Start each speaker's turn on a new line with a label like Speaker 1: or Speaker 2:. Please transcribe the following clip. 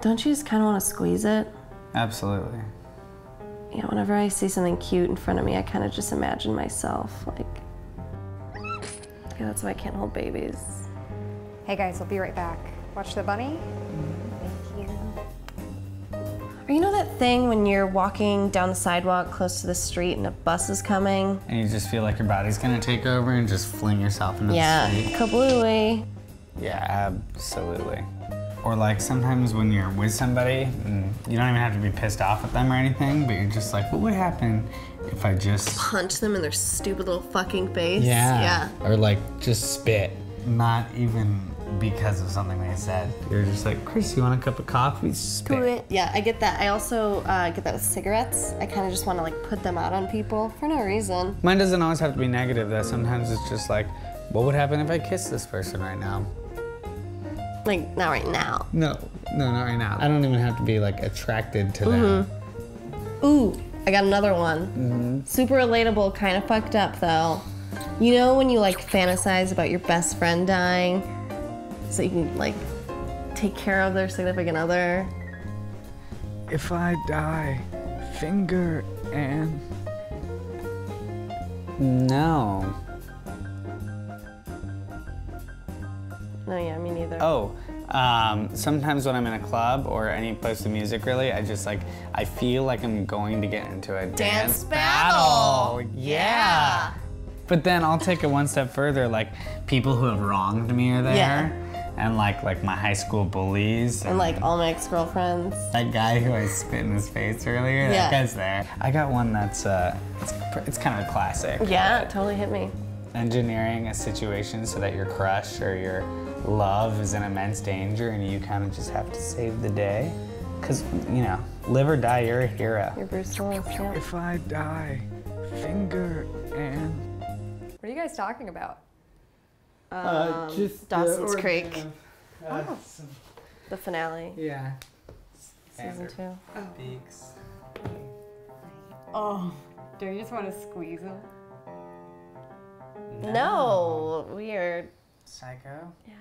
Speaker 1: Don't you just kind of want to squeeze it?
Speaker 2: Absolutely.
Speaker 1: Yeah, whenever I see something cute in front of me, I kind of just imagine myself like. Yeah, that's why I can't hold babies.
Speaker 3: Hey guys, we'll be right back. Watch the bunny.
Speaker 1: That thing when you're walking down the sidewalk close to the street and a bus is coming?
Speaker 2: And you just feel like your body's gonna take over and just fling yourself into
Speaker 1: Yeah,
Speaker 2: the street.
Speaker 1: Yeah, kablooey.
Speaker 2: Yeah, absolutely. Or like sometimes when you're with somebody, and you don't even have to be pissed off at them or anything, but you're just like, what would happen if I just
Speaker 1: Punch them in their stupid little fucking face.
Speaker 2: Yeah. Yeah. Or like just spit. Not even because of something they said. You're just like, Chris, you want a cup of coffee? Spit.
Speaker 1: Yeah, I get that. I also uh, get that with cigarettes. I kind of just want to like put them out on people for no reason.
Speaker 2: Mine doesn't always have to be negative though. Sometimes it's just like, what would happen if I kissed this person right now?
Speaker 1: Like, not right now.
Speaker 2: No, no, not right now. I don't even have to be like attracted to them.
Speaker 1: Ooh, I got another one. Super relatable, kind of fucked up though. You know when you like fantasize about your best friend dying so you can like take care of their significant other?
Speaker 4: If I die, finger and
Speaker 2: No.
Speaker 1: No, yeah, me neither.
Speaker 2: Oh, um, sometimes when I'm in a club or any place of music, really, I just like I feel like I'm going to get into a dance,
Speaker 1: battle.
Speaker 2: Yeah. But then I'll take it one step further. Like people who have wronged me are there,
Speaker 1: Yeah.
Speaker 2: And like like my high school bullies,
Speaker 1: And like all my ex-girlfriends.
Speaker 2: that guy who I spit in his face earlier.
Speaker 1: Yeah.
Speaker 2: That guy's there. I got one that's uh, it's it's kind of a classic.
Speaker 1: Yeah, it totally hit me.
Speaker 2: engineering a situation so that your crush or your love is in immense danger and you kind of just have to save the day. Because, you know, live or die, you're a hero.
Speaker 1: You're Bruce Willis, yeah.
Speaker 4: if I die, finger and
Speaker 3: What are you guys talking about?
Speaker 2: Uh, just
Speaker 1: Dawson's Creek. The finale,
Speaker 2: Yeah.
Speaker 1: season two.
Speaker 2: Beaks.
Speaker 3: Oh, do you just want to squeeze him?
Speaker 1: No, weird.
Speaker 2: Psycho?
Speaker 1: Yeah.